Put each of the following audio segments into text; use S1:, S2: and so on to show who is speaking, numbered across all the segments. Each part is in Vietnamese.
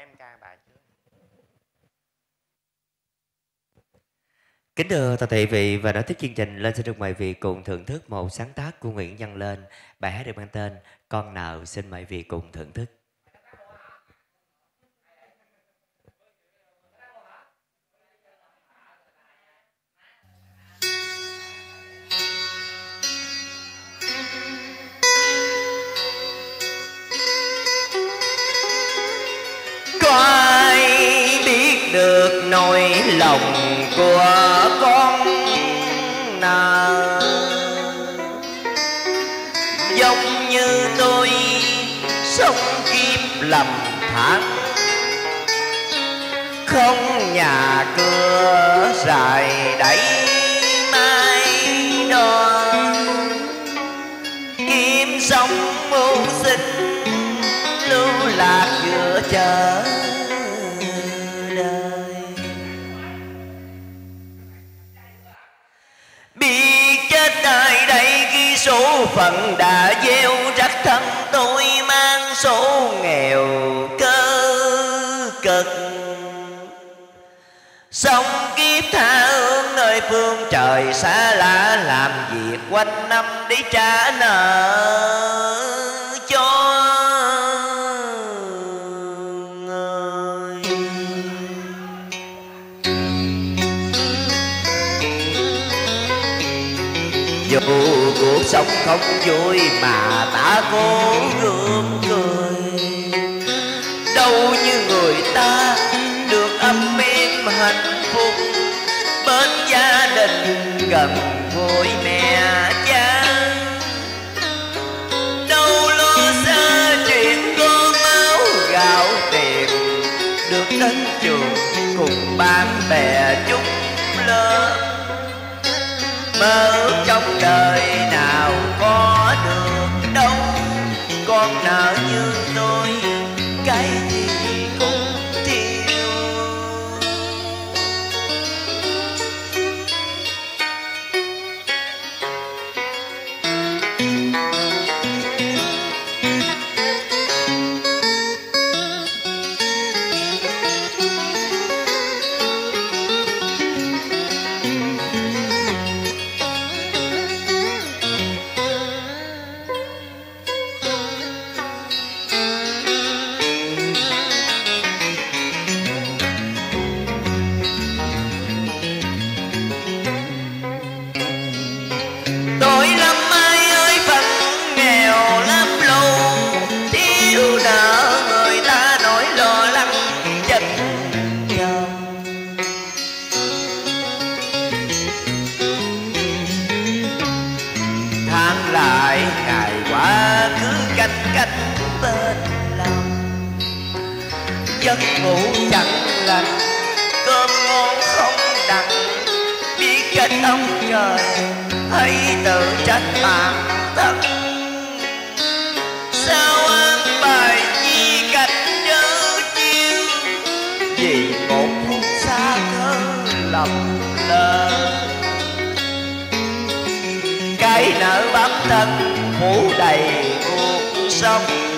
S1: em ca bài trước
S2: Kính thưa toàn thể vị và đón tiếp chương trình, lên xin được mời vị cùng thưởng thức một sáng tác của Nguyễn Văn Lên bài hát được mang tên Con Nào xin mời vị cùng thưởng thức.
S1: Lòng của con nào giống như tôi sống kiếp lầm than. Không nhà cửa dài đẩy mai đo kiếm sống mưu sinh, lưu lạc giữa trời. Phận đã gieo rắc thân tôi mang số nghèo cơ cực. Sống kiếp tha hương nơi phương trời xa lạ, Làm việc quanh năm để trả nợ cho người. Dù sống không vui mà ta cố gượng cười. Đâu như người ta được ấm êm hạnh phúc, Bên gia đình gần gũi mẹ cha. Đâu lo xa chuyện có máu gạo tiền, Được đến trường cùng bạn bè chung lớp Mơ trong đời nào có Giấc ngủ chẳng lành. Cơm ngon không đặng Biết cách ông trời, hãy tự trách bản thân. Sao an bài chi cảnh nhớ chiêu? Vì một phút xa thơ lòng lờ cái nợ bám thân phủ đầy cuộc sống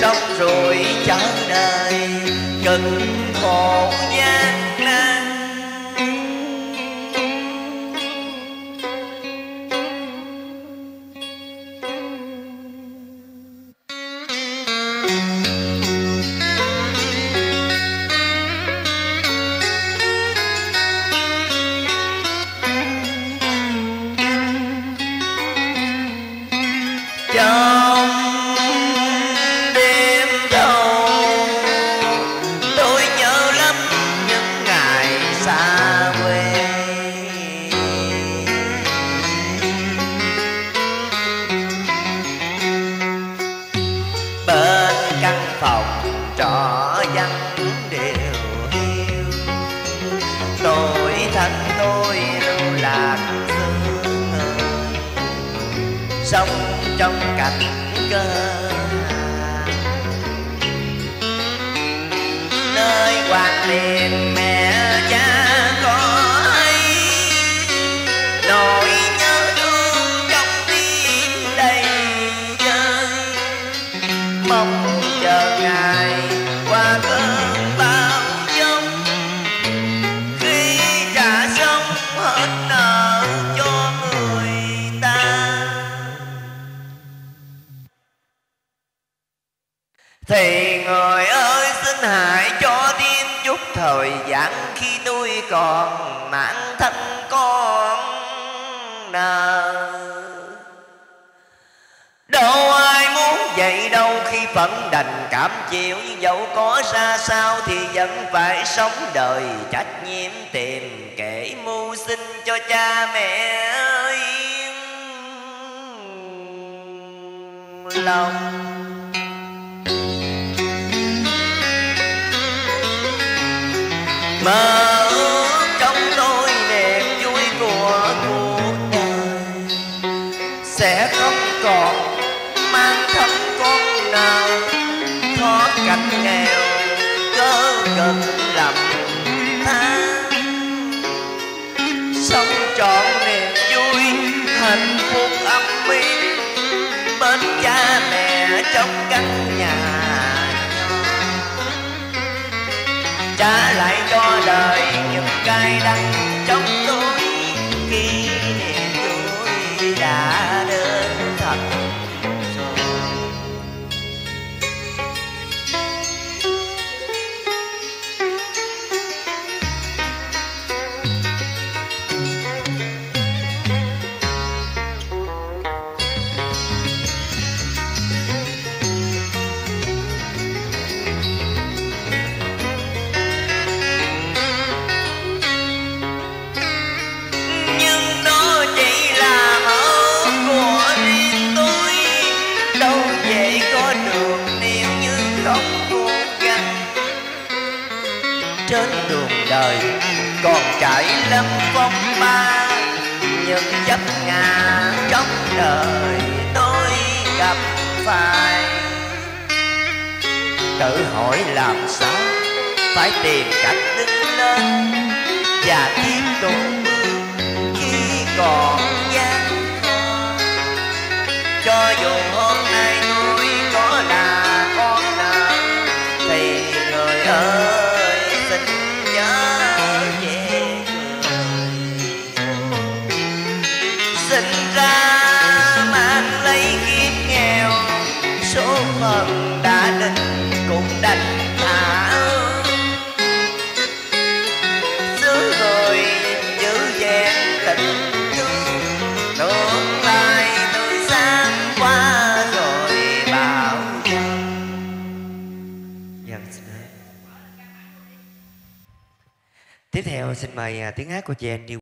S1: xong rồi chờ đời cần khổ gian xa quê. Bên căn phòng trọ vắng đều hiu. Tôi thân tôi lưu lạc xương sống trong cảnh cơ nơi quan liền rồi thời khi tôi còn mạng thân con nợ. Đâu ai muốn vậy, đâu khi phận đành cảm chịu. Nhưng dẫu có ra sao thì vẫn phải sống đời trách nhiệm tìm kể mưu sinh cho cha mẹ yên lòng. Mơ ước trong tôi niềm vui của cuộc đời. Sẽ không còn mang thân con nào thoát cảnh nghèo cơ cực lầm than. Sống trọn niềm vui, hạnh phúc âm mi bên cha mẹ trong căn nhà. Trả lại cho đời những cay đắng đời. Còn trải lắm phong ba, những chấp ngã trong đời tôi gặp phải. Tự hỏi làm sao? Phải tìm cách đứng lên và tiếp tục
S2: xin mời à, tiếng hát của chị Annie